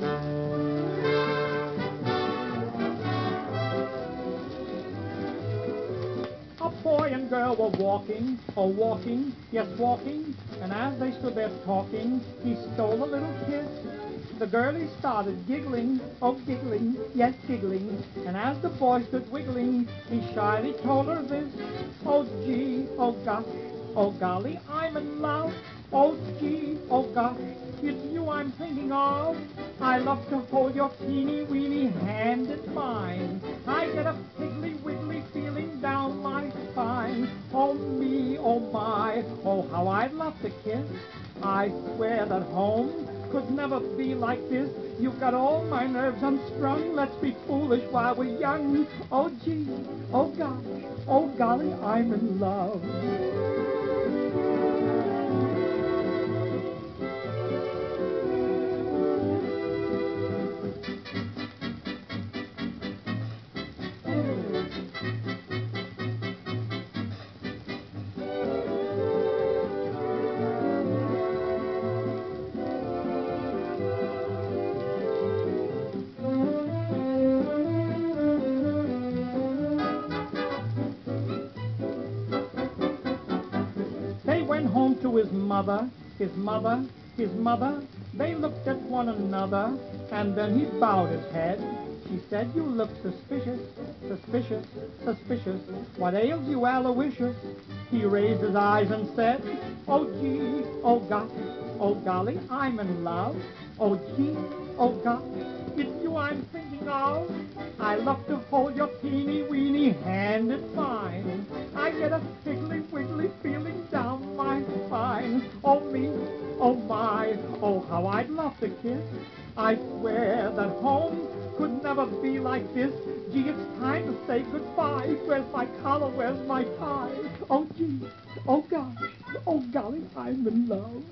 A boy and girl were walking, oh walking, yes walking, and as they stood there talking, he stole a little kiss. The girlie started giggling, oh giggling, yes giggling, and as the boy stood wiggling, he shyly told her this. Oh gee, oh gosh, oh golly, I'm in love. Oh gee, oh gosh, it's you I'm thinking of. I love to hold your teeny weeny hand in mine. I get a piggly wiggly feeling down my spine. Oh me, oh my, oh how I'd love to kiss. I swear that home could never be like this. You've got all my nerves unstrung. Let's be foolish while we're young. Oh gee, oh gosh, oh golly, I'm in love. Went home to his mother, his mother, his mother. They looked at one another, and then he bowed his head. She said, you look suspicious, suspicious, suspicious. What ails you, Aloysius? He raised his eyes and said, Oh gee, oh gosh, oh golly, I'm in love. Oh gee, oh gosh, it's you I'm thinking of. I love to hold your teeny weeny hand in fine. I get a piggly wiggly feeling down my spine. Oh me, oh my, oh how I'd love to kiss. I swear that home could never be like this. Gee, it's time to say goodbye. Where's my collar? Where's my tie? Oh gee, oh gosh, oh golly, I'm in love.